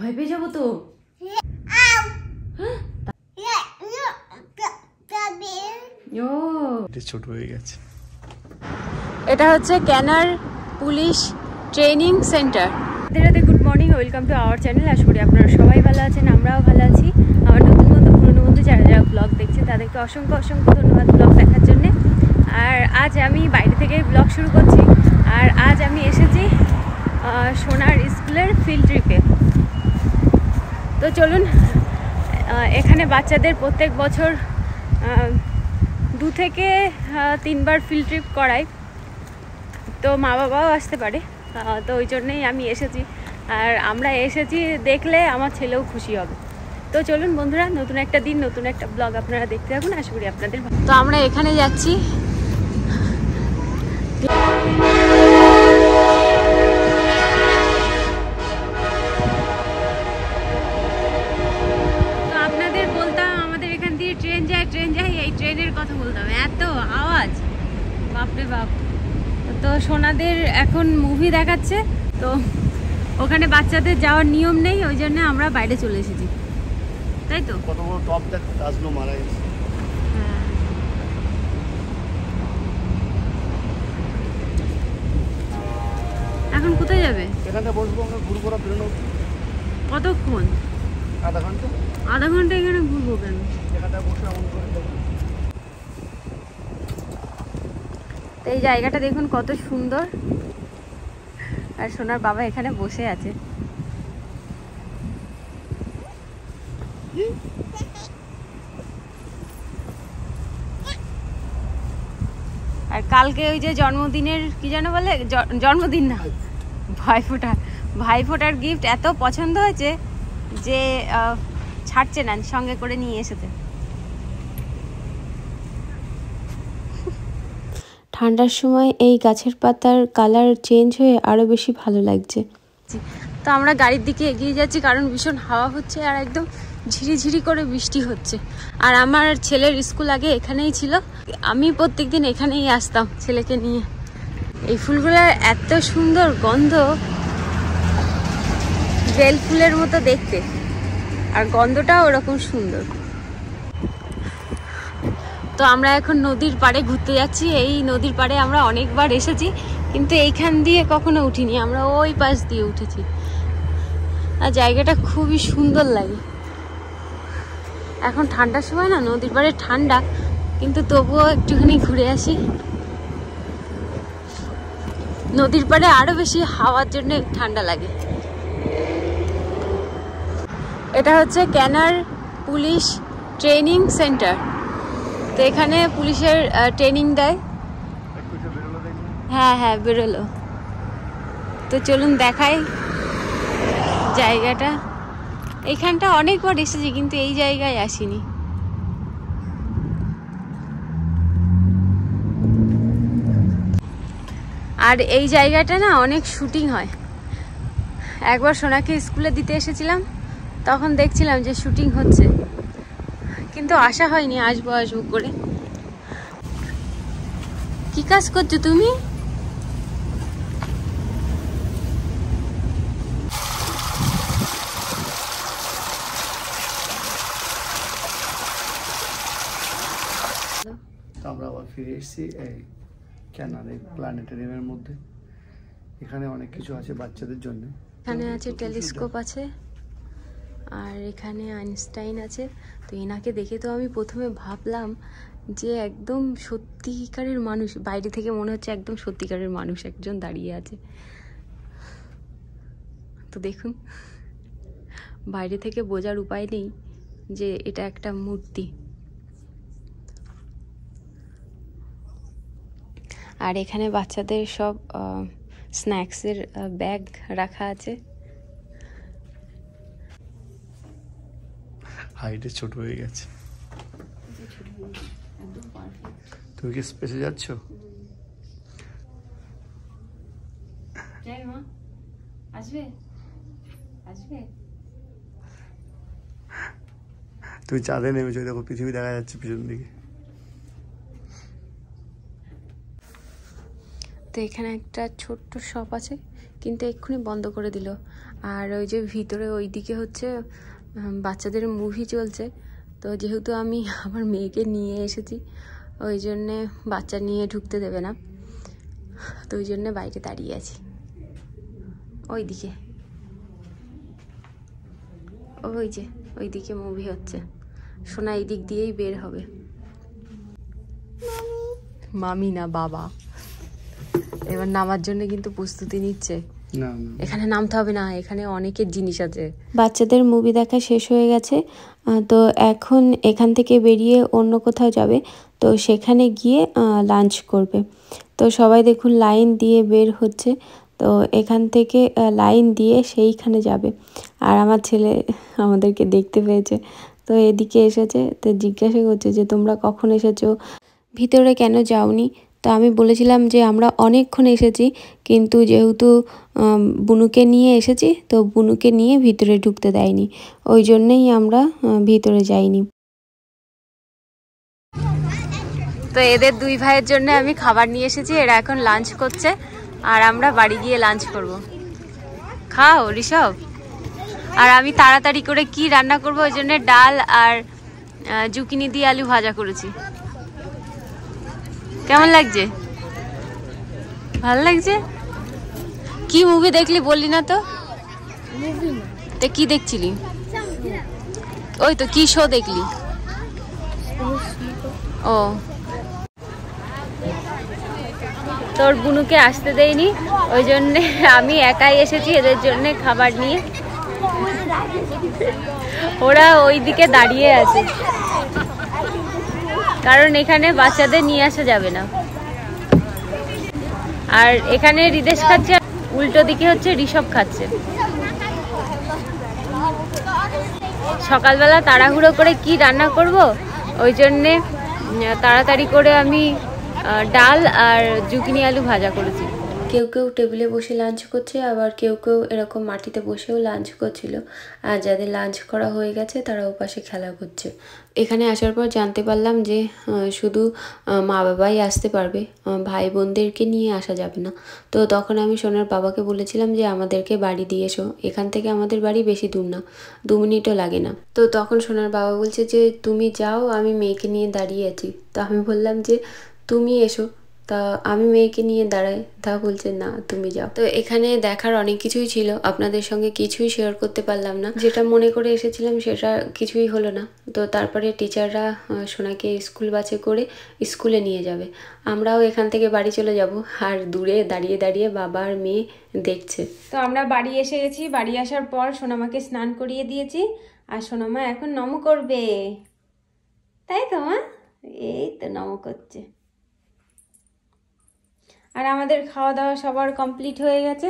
ভয় পেয়ে যাব তো। এটা ছোট হয়ে গেছে। এটা হচ্ছে ক্যানার পুলিশ ট্রেনিং সেন্টার। রাতে good morning welcome to our channel আশা করি আপনারা সবাই ভালো আছেন আমরাও ভালো আছি। আমার নতুন বন্ধু পুরনো বন্ধু যারা যারা ব্লগ দেখছে তাদেরকে অসংখ্য অসংখ্য ধন্যবাদ ব্লগ দেখার জন্য। আর আজ আমি বাইরে থেকে ব্লগ শুরু করছি। আর আজ আমি এসেছি সোনার স্কুলের ফিল্ড ট্রিপে তো চলুন এখানে বাচ্চাদের প্রত্যেক বছর দু থেকে তিনবার ফিল্ড ট্রিপ করায় তো মা বাবাও আসতে পারে তো ওই জন্যই আমি এসেছি। আর আমরা এসেছি দেখলে আমার ছেলেও খুশি হবে। তো চলুন বন্ধুরা, নতুন একটা দিন, নতুন একটা ব্লগ আপনারা দেখতে থাকুন, আশা করি আপনাদের তো আমরা এখানে যাচ্ছি। বাপরে বাপ। তো সোনাদের এখন মুভি দেখাচ্ছে তো ওখানে বাচ্চাদের যাওয়ার নিয়ম নেই ওই জন্য আমরা বাইরে চলে এসেছি। তাই তো? কত বড় টপ দেখ মারা গেছে। হ্যাঁ। এখন কোথায় যাবে? বসবো আমরা ঘুরবো না বেরোনো কতক্ষণ? আধা ঘণ্টা। আধা ঘণ্টা এখানে ঘুরবো কেন? এখানটা বসে এমন করে দেখো। তো এই জায়গাটা দেখুন কত সুন্দর। আর সোনার বাবা এখানে বসে আছে। আর কালকে ওই যে জন্মদিনের, কি যেন বলে? জন্মদিন না, ভাইফোঁটা, ভাইফোঁটার গিফট এত পছন্দ হয়েছে যে ছাড়ছে না, সঙ্গে করে নিয়ে এসেছে। ঠান্ডার সময় এই গাছের পাতার কালার চেঞ্জ হয়ে আরও বেশি ভালো লাগছে। তো আমরা গাড়ির দিকে এগিয়ে যাচ্ছি, কারণ ভীষণ হাওয়া হচ্ছে আর একদম ঝিরিঝিরি করে বৃষ্টি হচ্ছে। আর আমার ছেলের স্কুল আগে এখানেই ছিল। আমি প্রত্যেকদিন এখানেই আসতাম ছেলেকে নিয়ে। এই ফুলগুলোর এত সুন্দর গন্ধ, বেল ফুলের মতো দেখতে। আর গন্ধটাও ওরকম সুন্দর। তো আমরা এখন নদীর পাড়ে ঘুরতে যাচ্ছি। এই নদীর পাড়ে আমরা অনেকবার এসেছি, কিন্তু এইখান দিয়ে কখনো উঠিনি। আমরা ওই পাশ দিয়ে উঠেছি। আর জায়গাটা খুবই সুন্দর লাগে। এখন ঠান্ডার সময় না, নদীর পাড়ে ঠান্ডা, কিন্তু তবুও একটুখানি ঘুরে আসি। নদীর পাড়ে আরও বেশি হাওয়ার জন্য ঠান্ডা লাগে। এটা হচ্ছে ক্যানার পুলিশ ট্রেনিং সেন্টার। তো এখানে পুলিশের ট্রেনিং দেয়। হ্যাঁ হ্যাঁ বেরোলো। তো চলুন দেখাই জায়গাটা। এইখানটা অনেকবার এসেছি, কিন্তু এই জায়গায় আসিনি। আর এই জায়গাটা না অনেক শুটিং হয়। একবার সোনাকে স্কুলে দিতে এসেছিলাম, তখন দেখছিলাম যে শুটিং হচ্ছে। কিন্তু আসা হয়নি আসব আসব করে। কি কাজ করছ তুমি? আমরা আবার ফিরে এসেছি এই ক্যানার এই প্ল্যানেটেরিয়ামের মধ্যে। এখানে অনেক কিছু আছে বাচ্চাদের জন্য। এখানে আছে টেলিস্কোপ আছে। আর এখানে আইনস্টাইন আছে। তো এনাকে দেখে তো আমি প্রথমে ভাবলাম যে একদম সত্যিকারের মানুষ, বাইরে থেকে মনে হচ্ছে একদম সত্যিকারের মানুষ একজন দাঁড়িয়ে আছে। তো দেখুন, বাইরে থেকে বোঝার উপায় নেই যে এটা একটা মূর্তি। আর এখানে বাচ্চাদের সব স্ন্যাক্সের ব্যাগ রাখা আছে। হাইটে ছোট হয়ে গেছে। তুমি কি স্পেসে যাচ্ছ? আসবে? আসবে? তুমি চাঁদে নেমেছো দেখো পৃথিবী দেখা যাচ্ছে পিছন দিকে। তো এখানে একটা ছোট্ট শপ আছে কিন্তু এক্ষুনি বন্ধ করে দিল। আর ওই যে ভিতরে ওইদিকে হচ্ছে উম, বাচ্চাদের মুভি চলছে। তো যেহেতু আমি আমার মেয়েকে নিয়ে এসেছি ওই জন্যে বাচ্চা নিয়ে ঢুকতে দেবে না। তো ওই জন্যে বাইরে দাঁড়িয়ে আছি। ওইদিকে। ওই যে ওই দিকে মুভি হচ্ছে। সোনা এই দিক দিয়েই বের হবে। মামি না বাবা। এবার নামার জন্য কিন্তু প্রস্তুতি নিচ্ছে। এখানে নামতে হবে না এখানে অনেকের জিনিস আছে। বাচ্চাদের মুভি দেখা শেষ হয়ে গেছে তো এখন এখান থেকে বেরিয়ে অন্য কোথাও যাবে তো সেখানে গিয়ে লাঞ্চ করবে। তো সবাই দেখুন লাইন দিয়ে বের হচ্ছে তো এখান থেকে লাইন দিয়ে সেইখানে যাবে। আর আমার ছেলে আমাদেরকে দেখতে পেয়েছে তো এদিকে এসেছে তো জিজ্ঞাসা করছে যে তোমরা কখন এসেছ? ভিতরে কেন যাওনি? তো আমি বলেছিলাম যে আমরা অনেকক্ষণ এসেছি, কিন্তু যেহেতু বুনুকে নিয়ে এসেছি, তো বুনুকে নিয়ে ভিতরে ঢুকতে দেয়নি। ওই জন্যেই আমরা ভিতরে যাইনি। তো এদের দুই ভাইয়ের জন্য আমি খাবার নিয়ে এসেছি, এরা এখন লাঞ্চ করছে, আর আমরা বাড়ি গিয়ে লাঞ্চ করব। খাও, ঋষভ। আর আমি তাড়াতাড়ি করে কি রান্না করব, ওই জন্য ডাল আর জুকিনি দিয়ে আলু ভাজা করেছি। কেমন লাগছে? ভালো লাগছে? কি মুভি দেখলি বললি না তো? কি দেখছিলি? ওই তো, কি শো দেখলি? ও। তোর বুনুকে আসতে দেয়নি ওই জন্যে আমি একাই এসেছি এদের জন্য খাবার নিয়ে। ওরা ওই দিকে দাঁড়িয়ে আছে। কারণ এখানে বাচ্চাদের নিয়ে আসা যাবে না। আর এখানে রিদেশ খাচ্ছে, উল্টো দিকে হচ্ছে ঋষভ খাচ্ছে। সকালবেলা তাড়াহুড়ো করে কি রান্না করব? ওই জন্যে তাড়াতাড়ি করে আমি ডাল আর জুকিনি আলু ভাজা করেছি। কেউ কেউ টেবিলে বসে লাঞ্চ করছে, আবার কেউ কেউ এরকম মাটিতে বসেও লাঞ্চ করছিল। আর যাদের লাঞ্চ করা হয়ে গেছে, তারা ওপাশে খেলা করছে। এখানে আসার পর জানতে পারলাম যে শুধু মা বাবাই আসতে পারবে ভাই বোনদেরকে নিয়ে আসা যাবে না। তো তখন আমি সোনার বাবাকে বলেছিলাম যে, আমাদেরকে বাড়ি দিয়ে এসো। এখান থেকে আমাদের বাড়ি বেশি দূর না, দু মিনিটও লাগে না। তো তখন সোনার বাবা বলছে যে, তুমি যাও, আমি মেয়েকে নিয়ে দাঁড়িয়ে আছি। তো আমি বললাম যে, তুমি এসো। তা আমি মেয়েকে নিয়ে দাঁড়াই। তা বলছে, না, তুমি যাও। তো এখানে দেখার অনেক কিছুই ছিল। আপনাদের সঙ্গে কিছুই শেয়ার করতে পারলাম না। যেটা মনে করে এসেছিলাম সেটা কিছুই হলো না। তো তারপরে টিচাররা সোনাকে স্কুল বাসে করে স্কুলে নিয়ে যাবে। আমরাও এখান থেকে বাড়ি চলে যাব। আর দূরে দাঁড়িয়ে দাঁড়িয়ে বাবা আর মেয়ে দেখছে। তো আমরা বাড়ি এসে গেছি। বাড়ি আসার পর সোনামাকে স্নান করিয়ে দিয়েছি। আর সোনামা এখন নম করবে। তাই তো, মা? এই তো নম করছে। আর আমাদের খাওয়া দাওয়া সবার কমপ্লিট হয়ে গেছে।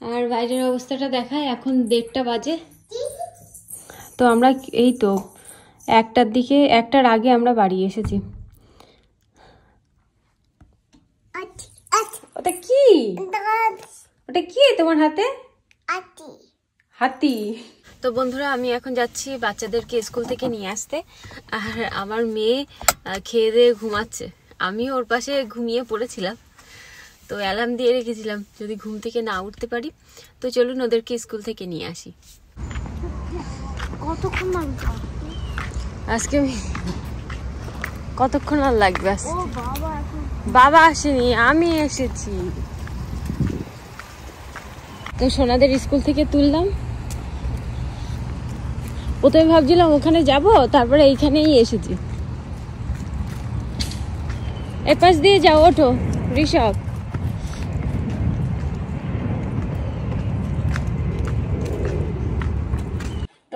আর বাইরের অবস্থাটা দেখায় এখন দেড়টা বাজে। তো আমরা এই তো একটার দিকে একটার আগে আমরা বাড়ি এসেছি। ওটা কি? ওটা কি তোমার হাতে? হাতি। তো বন্ধুরা আমি এখন যাচ্ছি বাচ্চাদেরকে স্কুল থেকে নিয়ে আসতে। আর আমার মেয়ে খেয়ে দিয়ে ঘুমাচ্ছে। আমি ওর পাশে ঘুমিয়ে পড়েছিলাম। তো অ্যালার্ম দিয়ে রেখেছিলাম যদি ঘুম থেকে না উঠতে পারি। তো চলুন ওদেরকে স্কুল থেকে নিয়ে আসি। কতক্ষণ আজকে আমি- কতক্ষণ আর লাগবে বাবা আসেনি আমি এসেছি। তো সোনাদের স্কুল থেকে তুললাম। প্রথমে ভাবছিলাম ওখানে যাব তারপরে এইখানেই এসেছি। এ পাশ দিয়ে যাও ওঠো ঋষভ।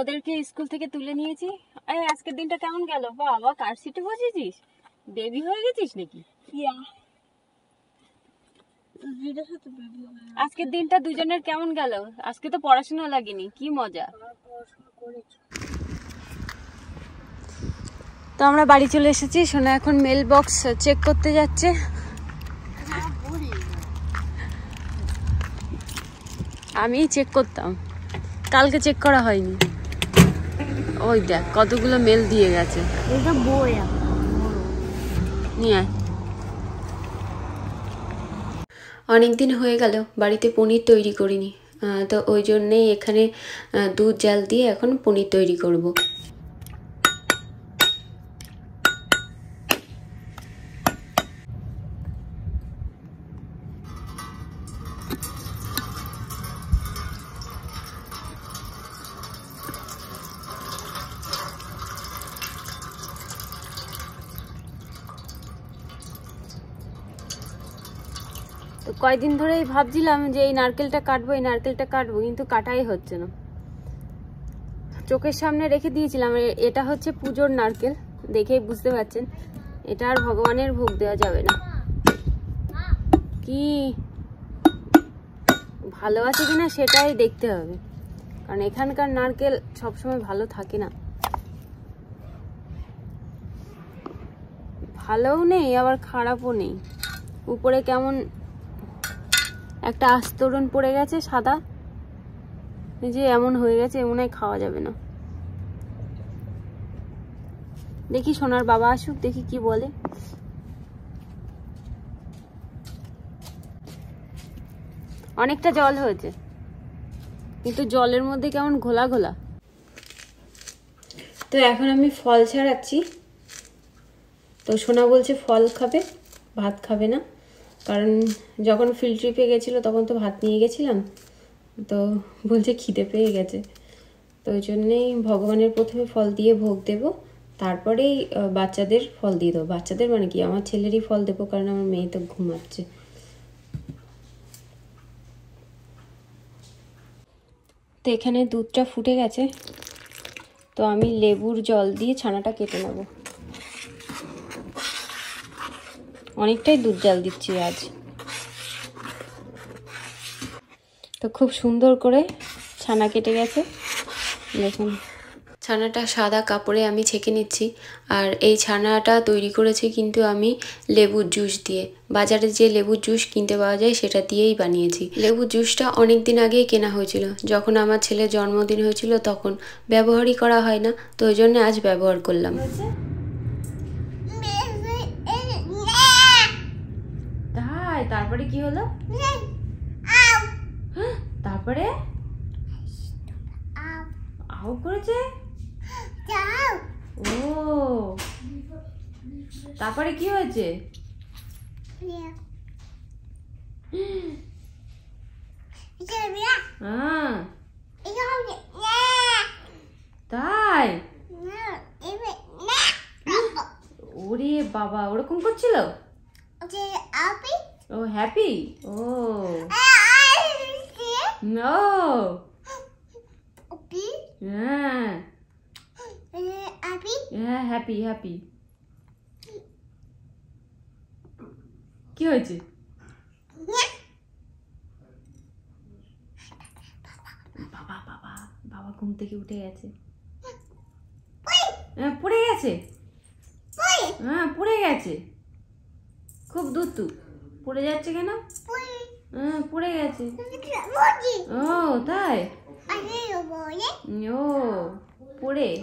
ওদেরকে স্কুল থেকে তুলে নিয়েছি। এই আজকের দিনটা কেমন গেল? বাবা কার সিটে বসেছিস? বেবি হয়ে গেছিস নাকি? আজকের দিনটা দুজনের কেমন গেল? আজকে তো পড়াশোনা লাগেনি কি মজা। তো আমরা বাড়ি চলে এসেছি সোনা এখন মেল বক্স চেক করতে যাচ্ছে। আমি চেক করতাম। কালকে চেক করা হয়নি। ওই দেখ কতগুলো মেল দিয়ে গেছে এটা বই নিয়ে আয়। অনেক দিন হয়ে গেল বাড়িতে পনির তৈরি করিনি তো ওই জন্যেই এখানে দুধ জাল দিয়ে এখন পনির তৈরি করব। তো কয়দিন ধরেই ভাবছিলাম যে এই নারকেলটা কাটবো, এই নারকেলটা কাটবো, কিন্তু কাটাই হচ্ছে না। চোখের সামনে রেখে দিয়েছিলাম এটা হচ্ছে পুজোর নারকেল, দেখেই বুঝতে পারছেন। এটা আর ভগবানের ভোগ দেওয়া যাবে না। কি ভালো আছে কিনা সেটাই দেখতে হবে। কারণ এখানকার নারকেল সবসময় ভালো থাকে না। ভালোও নেই, আবার খারাপও নেই। উপরে কেমন একটা আস্তরণ পড়ে গেছে সাদা। যে এমন হয়ে গেছে মনে হয় খাওয়া যাবে না। দেখি সোনার বাবা আসুক, দেখি কি বলে। অনেকটা জল হয়েছে, কিন্তু জলের মধ্যে কেমন ঘোলা ঘোলা। তো এখন আমি ফল ছাড়াচ্ছি। তো সোনা বলছে ফল খাবে, ভাত খাবে না। কারণ যখন ফিল্ড ট্রিপে গেছিল, তখন তো ভাত নিয়ে গেছিলাম, তো বলছে খিদে পেয়ে গেছে। তো ওই জন্যেই ভগবানের প্রথমে ফল দিয়ে ভোগ দেব, তারপরেই বাচ্চাদের ফল দিয়ে দেবো। বাচ্চাদের মানে কি? আমার ছেলেরই ফল দেবো, কারণ আমার মেয়ে তো ঘুমাচ্ছে। তো এখানে দুধটা ফুটে গেছে। তো আমি লেবুর জল দিয়ে ছানাটা কেটে নেব। অনেকটাই দুধ জাল দিচ্ছি আজ। তো খুব সুন্দর করে ছানা কেটে গেছে। দেখুন। ছানাটা সাদা কাপড়ে আমি ছেঁকে নিচ্ছি। আর এই ছানাটা তৈরি করেছি কিন্তু আমি লেবুর জুস দিয়ে। বাজারে যে লেবুর জুস কিনতে পাওয়া যায় সেটা দিয়েই বানিয়েছি। লেবুর জুসটা অনেক দিন আগেই কেনা হয়েছিল। যখন আমার ছেলের জন্মদিন হয়েছিল তখন ব্যবহারই করা হয় না, তো ওই জন্য আজ ব্যবহার করলাম। তাই তারপরে কি হলো? তারপরে? আউ করেছে? ও। তারপরে কি হয়েছে? হ্যাঁ। তাই? ওরে বাবা ওরকম করছিল? ও হ্যাপি ও নো হ্যাঁ হ্যাঁ হ্যাপি হ্যাপি কি হয়েছে? বাবা বাবা বাবা ঘুম থেকে উঠে গেছে। হ্যাঁ পড়ে গেছে? হ্যাঁ পড়ে গেছে। খুব দূর তু। পড়ে যাচ্ছে কেন? হ্যাঁ পড়ে গেছে। ও তাই? ও পড়ে।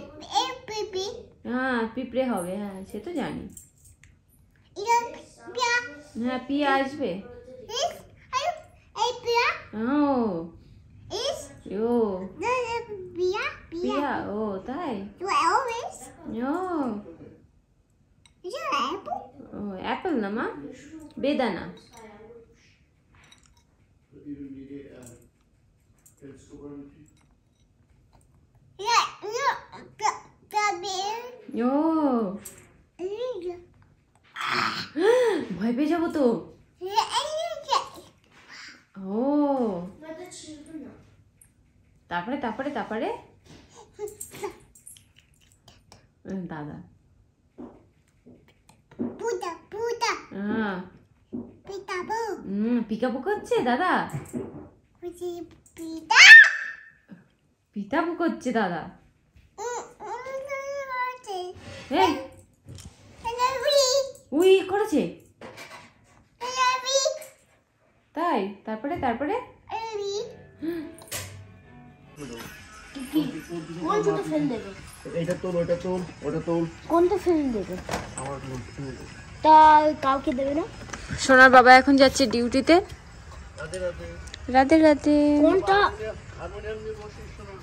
হ্যাঁ পিঁপড়ে হবে হ্যাঁ সে তো জানি। হ্যাঁ পিয়া আসবে। ও। ও। পিয়া ও তাই? ও ও। অ্যাপেল না মা? বেদানা। ও ভয় পেয়ে যাব তো। ও তারপরে তারপরে তারপরে? দাদা। হ্যাঁ। হুম পিকাপু করছে দাদা? পিতাপু করছে দাদা? উই করেছে? তাই? তারপরে তারপরে? এটা তোল ওটা তোল ওটা তোল। কোনটা ফেল দেবে? আমার তা কাউকে দেবে না। সোনার বাবা এখন যাচ্ছে ডিউটিতে। কোনটা? শোনো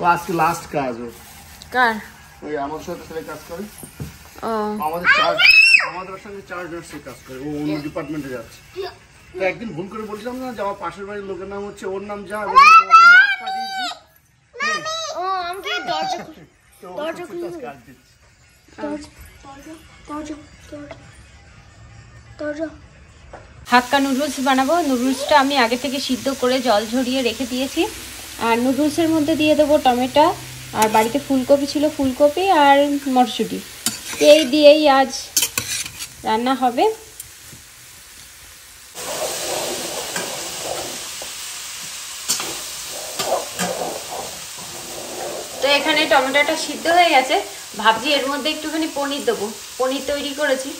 ও আজকে লাস্ট কাজ ওর কার? ওই আমার সাথে ছেলে কাজ করে। ও। আমাদের চার আমাদের সঙ্গে চার নার্সে কাজ করে। ও অন্য ডিপার্টমেন্টে যাচ্ছে। তো একদিন ভুল করে বলছিলাম না যে আমার পাশের বাড়ির লোকের নাম হচ্ছে ওর নাম যা তোমাকে আমি ও আমাকে দরজা খুলে দরজা সত্যি আজকে কাজ দিচ্ছে। হাক্কা নুডলস বানাবো। নুডলসটা আমি আগে থেকে সিদ্ধ করে জল ঝরিয়ে রেখে দিয়েছি। আর নুডলসের মধ্যে দিয়ে দেবো টমেটো। আর বাড়িতে ফুলকপি ছিল ফুলকপি আর মটরশুঁটি। এই দিয়েই আজ রান্না হবে। তো এখানে টমেটোটা সিদ্ধ হয়ে গেছে। ভাবছি এর মধ্যে একটুখানি পনির দেবো। পনির তৈরি করেছি।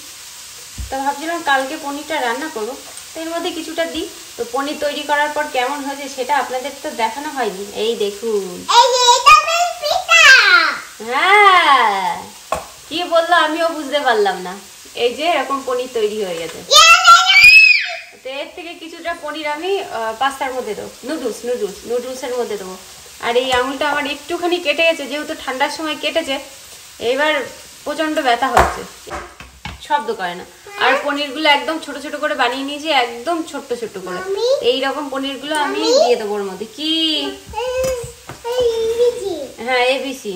তো ভাবছিলাম কালকে পনিরটা রান্না করব। তো এর মধ্যে কিছুটা দিই। তো পনির তৈরি করার পর কেমন হয়েছে সেটা আপনাদের তো দেখানো হয়নি। এই দেখুন। হ্যাঁ। কি বলল আমিও বুঝতে পারলাম না। এই যে এরকম পনির তৈরি হয়ে গেছে। তো এর থেকে কিছুটা পনির আমি পাস্তার মধ্যে দেবো। নুডলস নুডলস নুডলসের মধ্যে দেবো। আর এই আঙুলটা আমার একটুখানি কেটে গেছে যেহেতু ঠান্ডার সময় কেটেছে এবার প্রচণ্ড ব্যথা হচ্ছে। শব্দ করে না। আর পনিরগুলো একদম ছোট ছোট করে বানিয়ে নিয়েছি একদম ছোট্ট ছোট্ট করে। এই রকম পনিরগুলো আমি দিয়ে দেবো ওর মধ্যে। কি? হ্যাঁ এবিসি।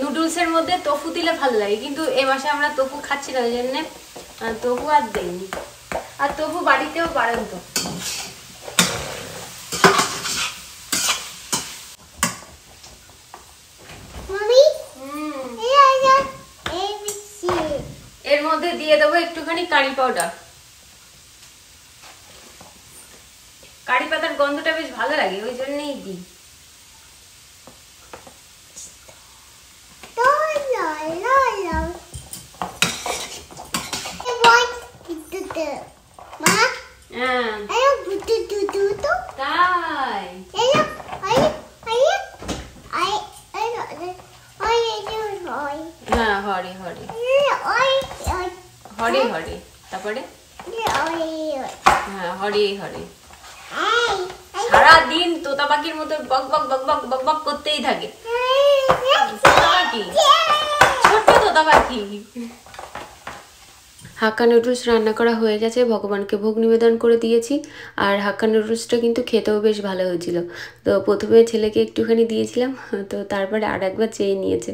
নুডলসের মধ্যে তোফু দিলে ভালো লাগে কিন্তু এ মাসে আমরা তোফু খাচ্ছি না ওই জন্য তোফু আর দেইনি। আর তোফু বাড়িতেও পারেন তো মামি হুম, এই আইনা এই বিজি এর মধ্যে দিয়ে দেবো একটুখানি কারি পাউডার কারি পাতার গন্ধটা বেশ ভালো লাগে ওই জন্যই দিই তো লা লা লা এই বই দুটো মা হ্যাঁ এই বুটু দুটো তো তাই এই আই আই আই আই আই এই ওই হ্যাঁ হরে হরে ওই ওই হরে হরে তারপরে ওই হ্যাঁ হরে হরে এই সারা দিন তোতা পাখির মতো বক বক বক বক বক বক করতেই থাকে তোতা পাখি ছোট্ট তোতা পাখি হাক্কা নুডলস রান্না করা হয়ে গেছে, ভগবানকে ভোগ নিবেদন করে দিয়েছি। আর হাক্কা নুডলসটা কিন্তু খেতেও বেশ ভালো হয়েছিল। তো প্রথমে ছেলেকে একটুখানি দিয়েছিলাম, তো তারপরে আর একবার চেয়ে নিয়েছে।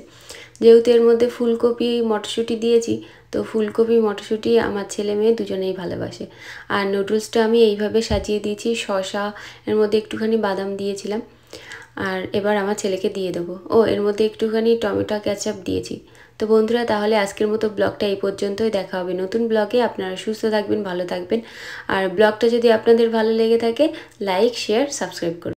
যেহেতু এর মধ্যে ফুলকপি, মটরশুঁটি দিয়েছি, তো ফুলকপি, মটরশুঁটি আমার ছেলে মেয়ে দুজনেই ভালোবাসে। আর নুডলসটা আমি এইভাবে সাজিয়ে দিয়েছি, শসা, এর মধ্যে একটুখানি বাদাম দিয়েছিলাম। আর এবার আমার ছেলেকে দিয়ে দেবো। ও এর মধ্যে একটুখানি টমেটো ক্যাচাপ দিয়েছি। তো বন্ধুরা, তাহলে আজকের মতো ব্লগটা এই পর্যন্তই। দেখা হবে নতুন ব্লগে। আপনারা সুস্থ থাকবেন, ভালো থাকবেন। আর ব্লগটা যদি আপনাদের ভালো লেগে থাকে লাইক শেয়ার সাবস্ক্রাইব করুন।